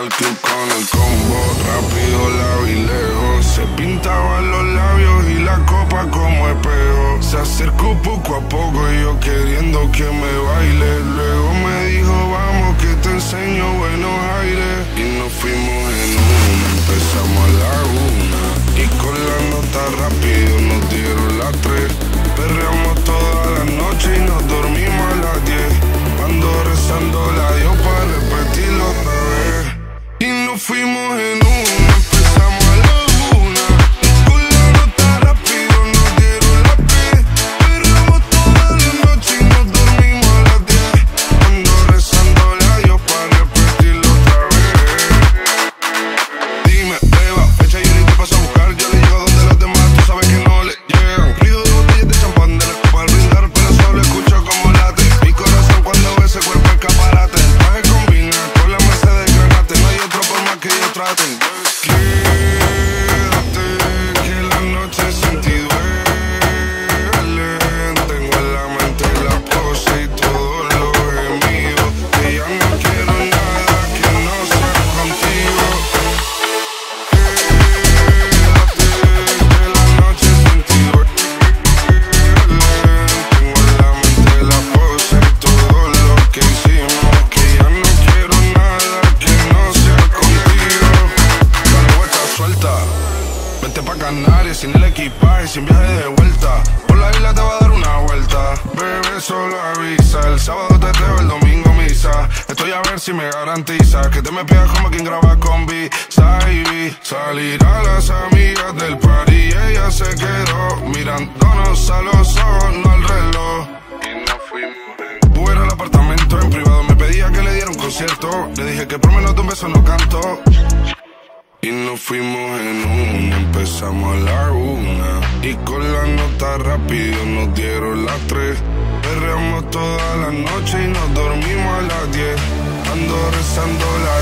al club con el combo, rápido la y lejos. Se pintaban los labios y la copa como espejo. Se acercó poco a poco y yo queriendo que me baile. Nos fuimos en una, equipaje, sin viaje de vuelta. Por la isla te va a dar una vuelta. Bebé, solo avisa. El sábado te teo, el domingo misa. Estoy a ver si me garantiza que te me pegas como quien graba con B. Saibi. Salir a las amigas del party. y Ella se quedó mirándonos a los ojos, no al reloj. Y nos fuimos. Fuera al apartamento en privado. Me pedía que le diera un concierto. Le dije que por menos de un beso no canto. Y nos fuimos en una, empezamos a la una. Y con la nota rápido nos dieron las tres. Perreamos toda la noche y nos dormimos a las diez. Ando rezando la